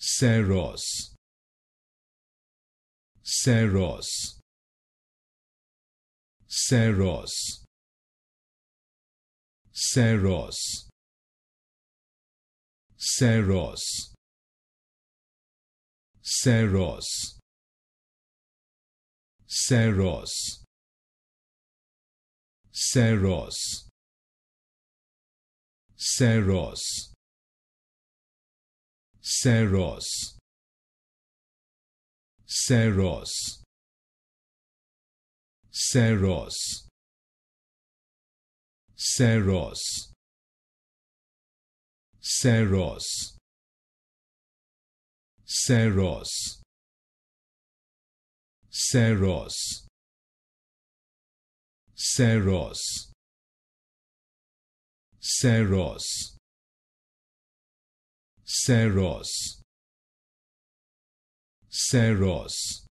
Saros. Saros. Saros. Saros. Saros. Saros. Saros. Saros. Saros Saros. Saros. Saros. Saros. Saros. Saros. Saros. Saros. Saros Saros. Saros